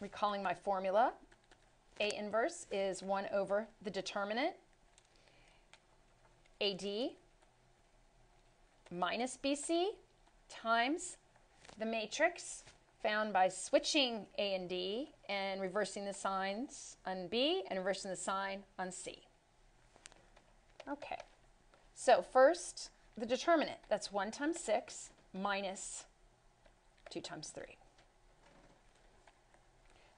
recalling my formula, A inverse is 1 over the determinant, AD minus BC times the matrix found by switching A and D and reversing the signs on B and reversing the sign on C. Okay, so first, the determinant. That's 1 times 6 minus 2 times 3.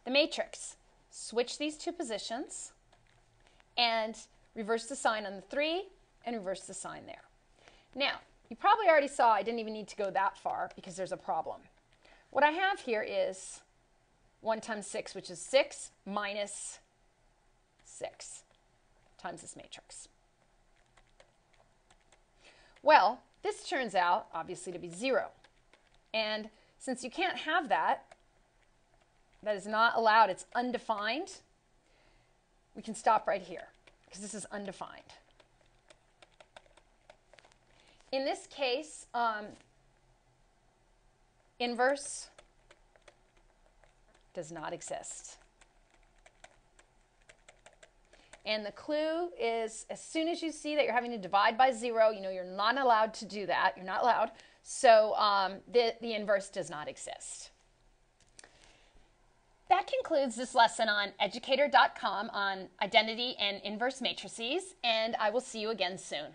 The matrix. Switch these two positions and reverse the sign on the 3 and reverse the sign there. Now, you probably already saw I didn't even need to go that far because there's a problem. What I have here is 1 times 6, which is 6 minus 6 times this matrix. Well, this turns out, obviously, to be 0. And since you can't have that, that is not allowed, it's undefined, we can stop right here because this is undefined. In this case, um, inverse does not exist. And the clue is as soon as you see that you're having to divide by zero, you know you're not allowed to do that. You're not allowed. So um, the, the inverse does not exist. Concludes this lesson on educator.com on identity and inverse matrices, and I will see you again soon.